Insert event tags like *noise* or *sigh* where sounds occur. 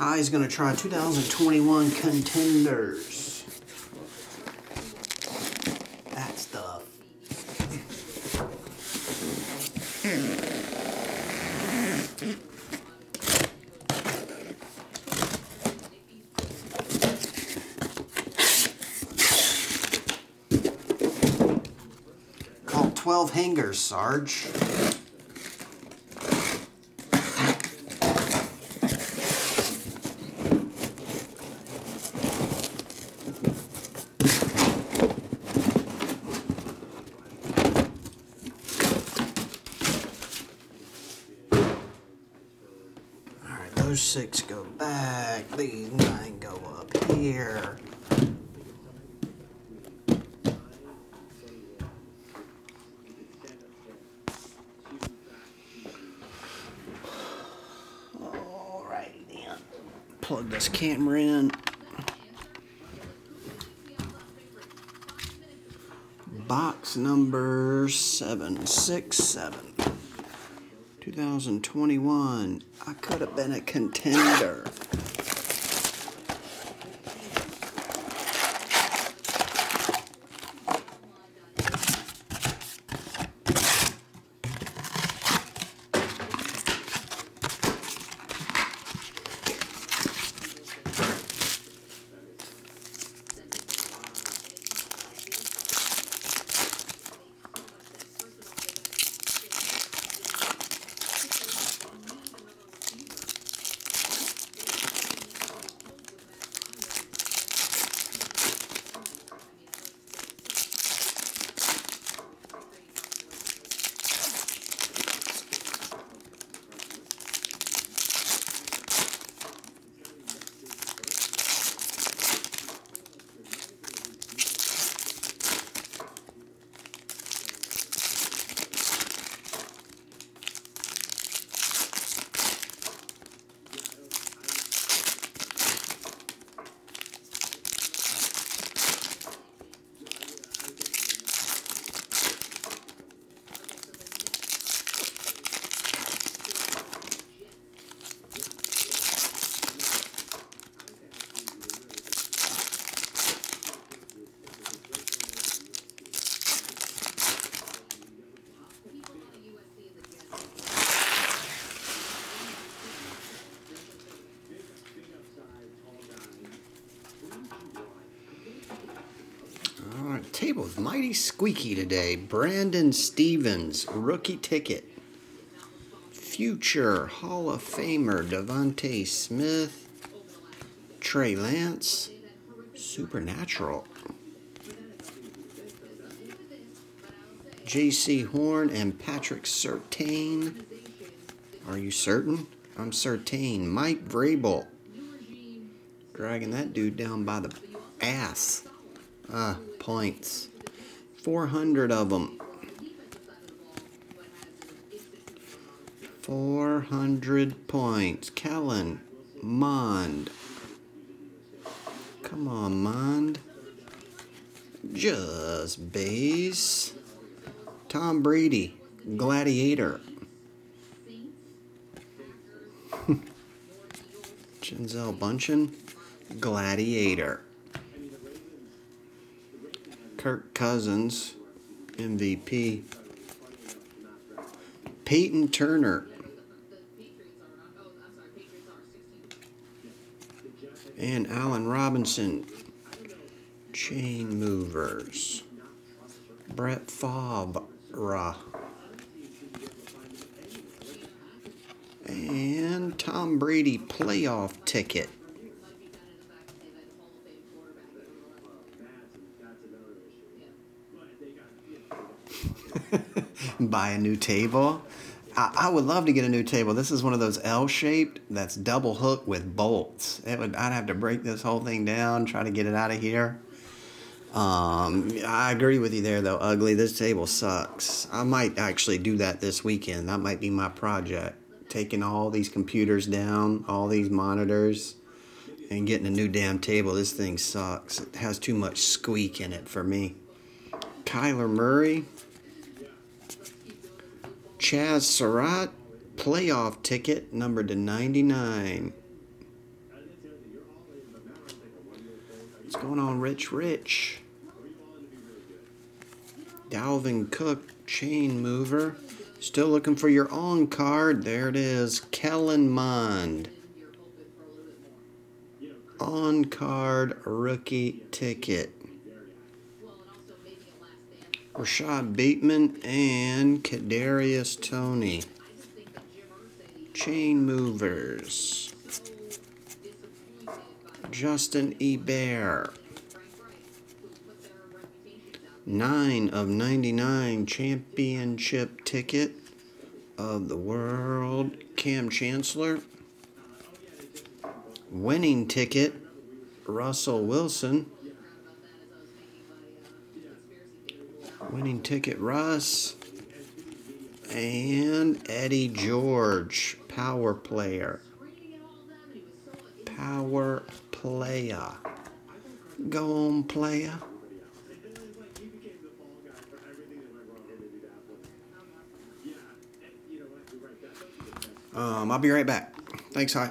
Hai's going to try 2021 contenders. That stuff. Call 12 hangers, Sarge. Those six go back. These nine go up here. Then. Plug this camera in. Box number 767. 2021. I could have been a contender. Table's mighty squeaky today. Brandon Stephens, rookie ticket. Future Hall of Famer DeVonta Smith. Trey Lance. Supernatural. Jaycee Horn and Patrick Surtain. Are you certain? I'm certain. Mike Vrabel. Dragging that dude down by the ass. Ah, points. 400 of them. 400 points. Kellen Mond. Come on, Mond. Just base. Tom Brady. Gladiator. *laughs* Gisele Bündchen. Gladiator. Kirk Cousins, MVP. Payton Turner. And Allen Robinson. Chain Movers. Brett Favre. And Tom Brady playoff ticket. *laughs* buy a new table. I, I would love to get a new table. This is one of those L shaped that's double hooked with bolts. It would I'd have to break this whole thing down, try to get it out of here. Um, I agree with you there though, ugly. This table sucks. I might actually do that this weekend. That might be my project. Taking all these computers down, all these monitors, and getting a new damn table. This thing sucks. It has too much squeak in it for me. Kyler Murray. Chazz Surratt, playoff ticket number to 99. What's going on, Rich Rich? Dalvin Cook, chain mover. Still looking for your on card. There it is. Kellen Mond. On card rookie ticket. Rashod Bateman and Kadarius Toney. Chain movers. Justin Herbert. 9 of 99 championship ticket of the world. Kam Chancellor. Winning ticket. Russell Wilson. Winning ticket Russ. And Eddie George, power player. Power player. Go on, player. Um, I'll be right back. Thanks, Hai.